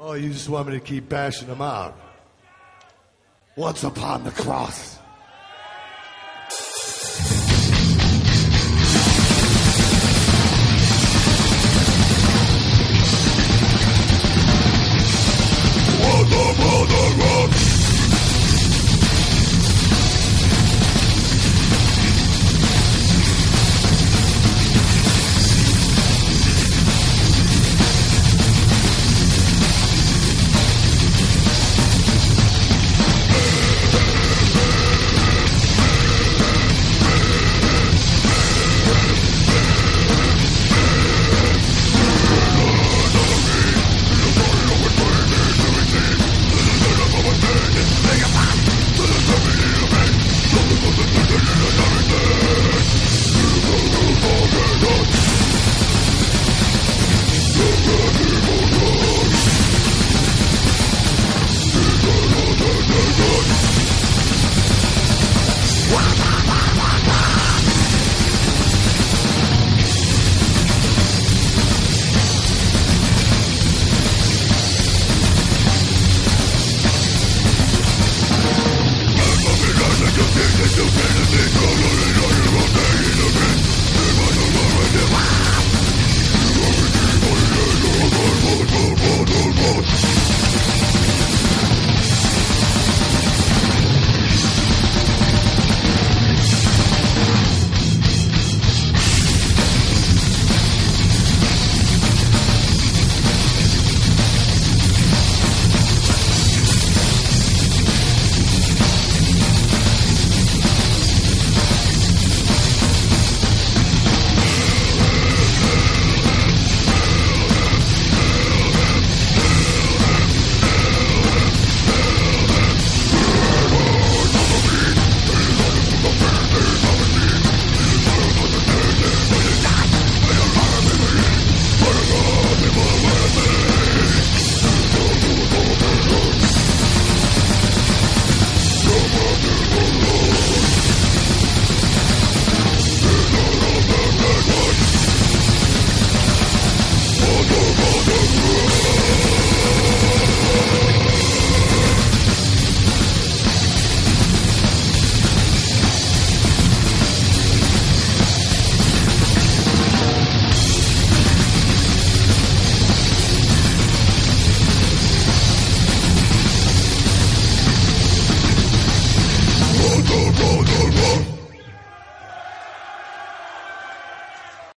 Oh, you just want me to keep bashing them out. Once upon the cross, Wow.